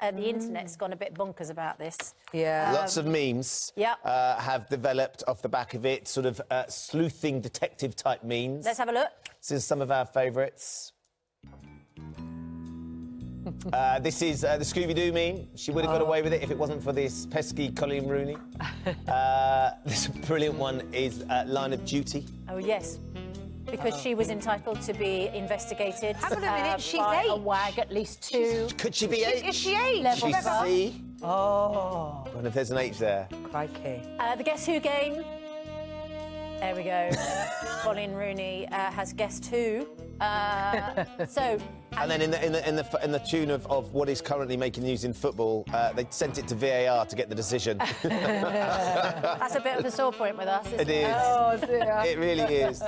Uh, the internet's gone a bit bonkers about this. Yeah. Lots of memes yeah. uh, have developed off the back of it, sort of uh, sleuthing detective type memes. Let's have a look. This is some of our favourites. uh, this is uh, the Scooby Doo meme. She would have got away with it if it wasn't for this pesky Coleen Rooney. uh, this brilliant one is uh, Line of Duty. Oh, yes. Because she was entitled to be investigated. Hang on a minute, uh, she's by a wag at least two. Could she be H? Is she eight? Level She's five. C. Oh, I wonder if there's an H there. crikey. Uh, the Guess Who game. There we go. Coleen Rooney uh, has guessed who. Uh, so, And then in the in the in the, in the tune of, of what is currently making news in football, uh, they sent it to VAR to get the decision. that's a bit of a sore point with us. Isn't it is. Oh, dear. It really is.